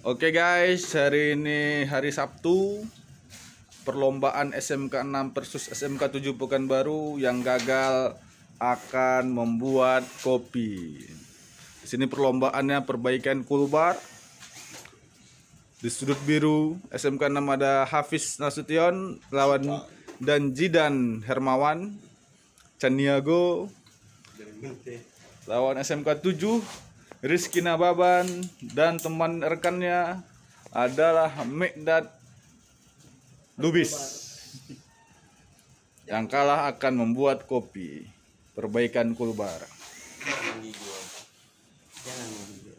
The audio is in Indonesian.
Oke guys, hari ini hari Sabtu perlombaan SMK 6 versus SMK 7 Pekanbaru yang gagal akan membuat kopi. Di sini perlombaannya perbaikan kulbar. Di sudut biru SMK 6 ada Hafiz Nasution lawan dan Jidan Hermawan. Caniago lawan SMK 7 Rizky Nababan dan teman rekannya adalah Mekdad Lubis yang kalah akan membuat kopi perbaikan kulbar Jangan.